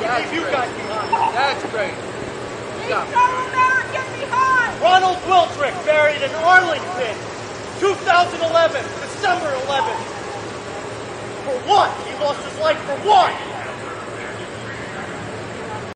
That's you great. guys behind. That's great. Yeah. Ronald Wiltrick buried in Arlington, 2011, December 11th. For what? He lost his life for what?